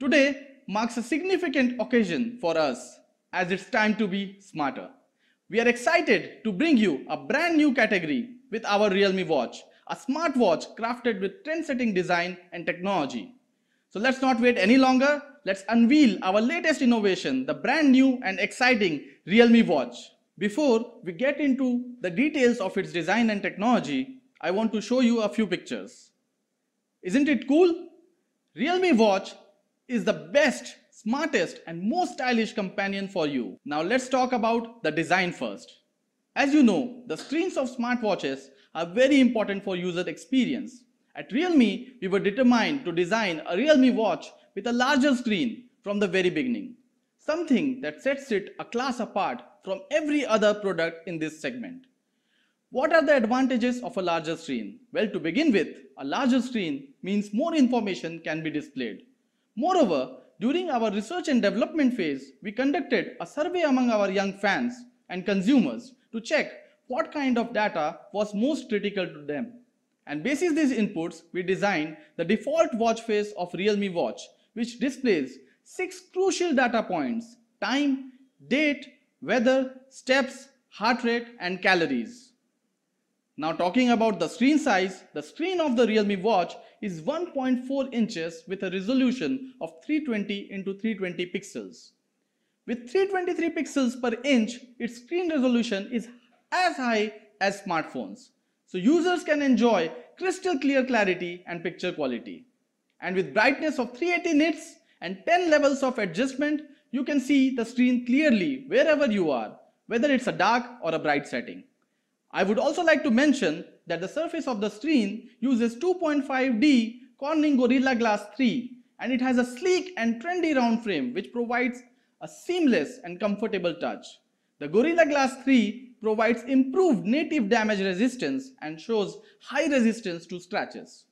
Today marks a significant occasion for us as it's time to be smarter. We are excited to bring you a brand new category with our Realme watch, a smartwatch crafted with trend-setting design and technology. So let's not wait any longer. Let's unveil our latest innovation, the brand new and exciting Realme watch. Before we get into the details of its design and technology, I want to show you a few pictures. Isn't it cool? Realme watch is the best, smartest and most stylish companion for you. Now let's talk about the design first. As you know, the screens of smartwatches are very important for user experience. At Realme, we were determined to design a Realme watch with a larger screen from the very beginning. Something that sets it a class apart from every other product in this segment. What are the advantages of a larger screen? Well, to begin with, a larger screen means more information can be displayed. Moreover, during our research and development phase, we conducted a survey among our young fans and consumers to check what kind of data was most critical to them. And basis these inputs, we designed the default watch face of Realme Watch, which displays six crucial data points, time, date, weather, steps, heart rate and calories. Now talking about the screen size, the screen of the Realme watch is 1.4 inches with a resolution of 320 into 320 pixels. With 323 pixels per inch, its screen resolution is as high as smartphones. So users can enjoy crystal clear clarity and picture quality. And with brightness of 380 nits and 10 levels of adjustment, you can see the screen clearly wherever you are, whether it's a dark or a bright setting. I would also like to mention that the surface of the screen uses 2.5D Corning Gorilla Glass 3 and it has a sleek and trendy round frame which provides a seamless and comfortable touch. The Gorilla Glass 3 provides improved native damage resistance and shows high resistance to scratches.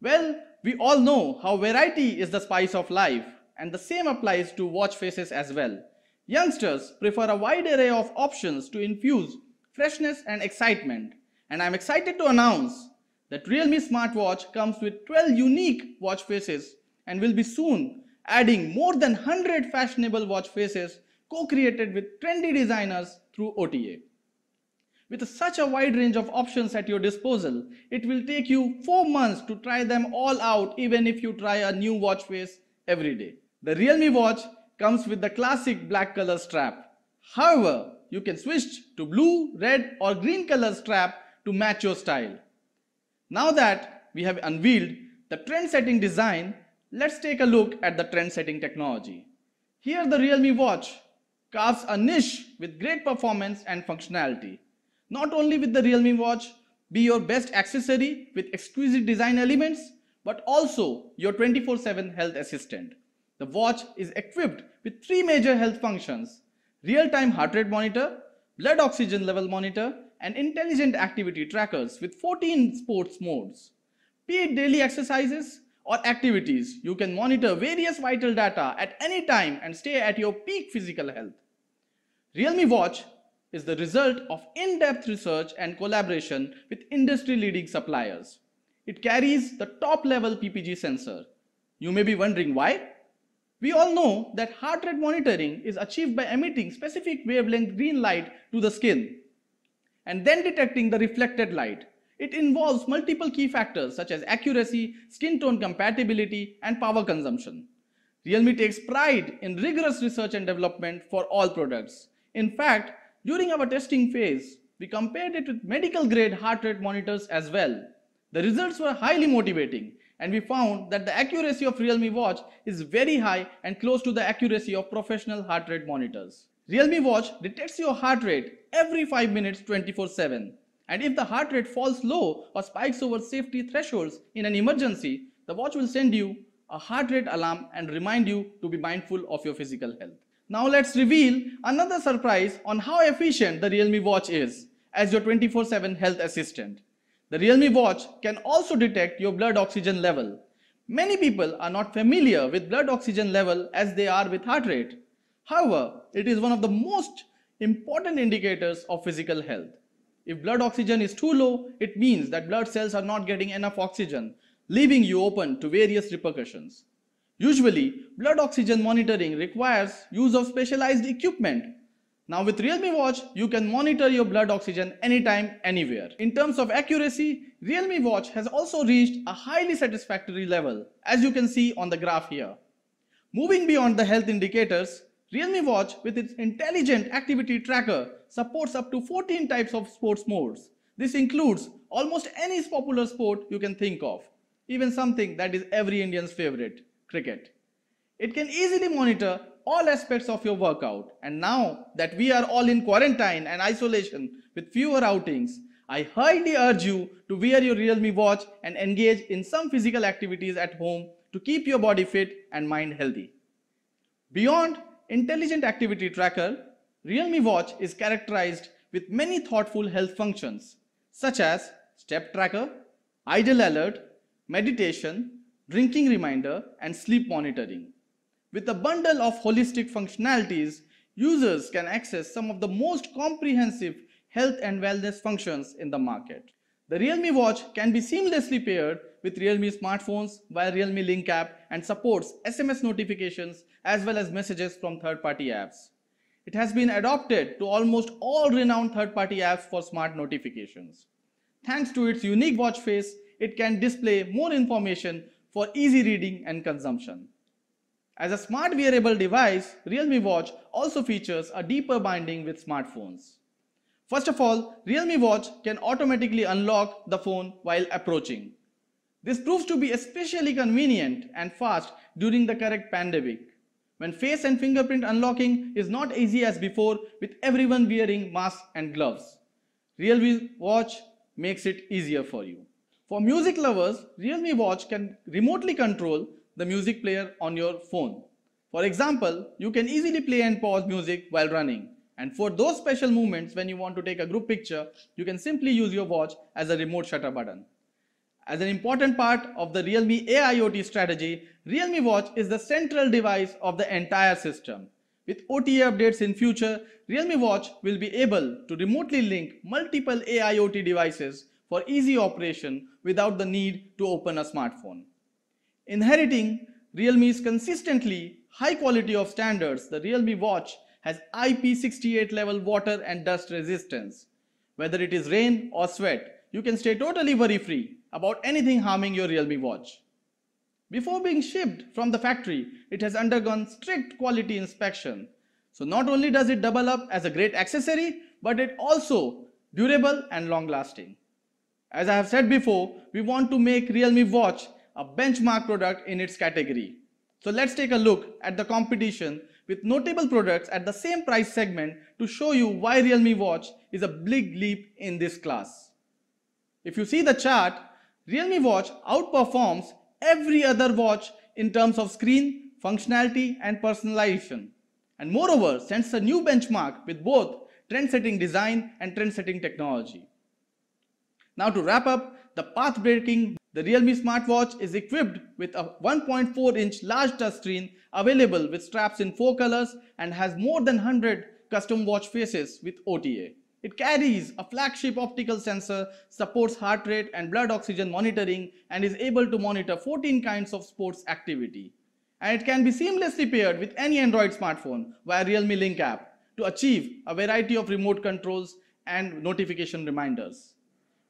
Well, we all know how variety is the spice of life and the same applies to watch faces as well. Youngsters prefer a wide array of options to infuse freshness and excitement and I'm excited to announce that Realme smartwatch comes with 12 unique watch faces and will be soon adding more than 100 fashionable watch faces co-created with trendy designers through OTA. With such a wide range of options at your disposal, it will take you 4 months to try them all out even if you try a new watch face every day. The Realme watch comes with the classic black color strap. However, you can switch to blue, red or green color strap to match your style. Now that we have unveiled the trend-setting design, let's take a look at the trend-setting technology. Here the Realme watch carves a niche with great performance and functionality. Not only with the Realme watch be your best accessory with exquisite design elements, but also your 24-7 health assistant. The watch is equipped with three major health functions, real-time heart rate monitor, blood oxygen level monitor, and intelligent activity trackers with 14 sports modes. Be it daily exercises or activities, you can monitor various vital data at any time and stay at your peak physical health. Realme Watch is the result of in-depth research and collaboration with industry-leading suppliers. It carries the top-level PPG sensor. You may be wondering why? We all know that heart rate monitoring is achieved by emitting specific wavelength green light to the skin and then detecting the reflected light. It involves multiple key factors such as accuracy, skin tone compatibility, and power consumption. Realme takes pride in rigorous research and development for all products. In fact, during our testing phase, we compared it with medical grade heart rate monitors as well. The results were highly motivating and we found that the accuracy of Realme watch is very high and close to the accuracy of professional heart rate monitors. Realme watch detects your heart rate every 5 minutes 24-7 and if the heart rate falls low or spikes over safety thresholds in an emergency, the watch will send you a heart rate alarm and remind you to be mindful of your physical health. Now let's reveal another surprise on how efficient the Realme watch is as your 24-7 health assistant. The Realme watch can also detect your blood oxygen level. Many people are not familiar with blood oxygen level as they are with heart rate. However, it is one of the most important indicators of physical health. If blood oxygen is too low, it means that blood cells are not getting enough oxygen, leaving you open to various repercussions. Usually, blood oxygen monitoring requires use of specialized equipment. Now with Realme Watch, you can monitor your blood oxygen anytime, anywhere. In terms of accuracy, Realme Watch has also reached a highly satisfactory level, as you can see on the graph here. Moving beyond the health indicators, Realme Watch with its intelligent activity tracker supports up to 14 types of sports modes. This includes almost any popular sport you can think of, even something that is every Indian's favorite cricket. It can easily monitor all aspects of your workout. And now that we are all in quarantine and isolation with fewer outings, I highly urge you to wear your Realme watch and engage in some physical activities at home to keep your body fit and mind healthy. Beyond intelligent activity tracker, Realme watch is characterized with many thoughtful health functions such as step tracker, idle alert, meditation, drinking reminder, and sleep monitoring. With a bundle of holistic functionalities, users can access some of the most comprehensive health and wellness functions in the market. The Realme Watch can be seamlessly paired with Realme smartphones via Realme Link app and supports SMS notifications as well as messages from third-party apps. It has been adopted to almost all renowned third-party apps for smart notifications. Thanks to its unique watch face, it can display more information for easy reading and consumption. As a smart wearable device, Realme Watch also features a deeper binding with smartphones. First of all, Realme Watch can automatically unlock the phone while approaching. This proves to be especially convenient and fast during the current pandemic, when face and fingerprint unlocking is not easy as before with everyone wearing masks and gloves. Realme Watch makes it easier for you. For music lovers, Realme Watch can remotely control the music player on your phone. For example, you can easily play and pause music while running. And for those special moments when you want to take a group picture, you can simply use your watch as a remote shutter button. As an important part of the Realme AIoT strategy, Realme Watch is the central device of the entire system. With OTA updates in future, Realme Watch will be able to remotely link multiple AIoT devices for easy operation without the need to open a smartphone. Inheriting Realme's consistently high quality of standards, the Realme watch has IP68 level water and dust resistance. Whether it is rain or sweat, you can stay totally worry free about anything harming your Realme watch. Before being shipped from the factory, it has undergone strict quality inspection. So not only does it double up as a great accessory, but it also durable and long lasting. As I have said before, we want to make Realme Watch a benchmark product in its category. So let's take a look at the competition with notable products at the same price segment to show you why Realme Watch is a big leap in this class. If you see the chart, Realme Watch outperforms every other watch in terms of screen, functionality and personalization. And moreover, sets a new benchmark with both trend-setting design and trend-setting technology. Now to wrap up, the path-breaking, the Realme smartwatch is equipped with a 1.4 inch large touchscreen available with straps in 4 colors and has more than 100 custom watch faces with OTA. It carries a flagship optical sensor, supports heart rate and blood oxygen monitoring and is able to monitor 14 kinds of sports activity. And it can be seamlessly paired with any Android smartphone via Realme Link app to achieve a variety of remote controls and notification reminders.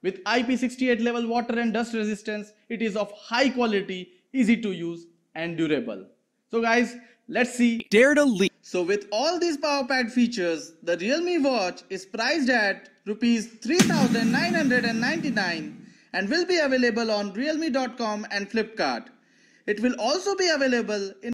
With IP68 level water and dust resistance, it is of high quality, easy to use and durable. So guys, let's see. Dare to leap. So with all these PowerPad features, the Realme watch is priced at rupees 3999 and will be available on realme.com and Flipkart. It will also be available in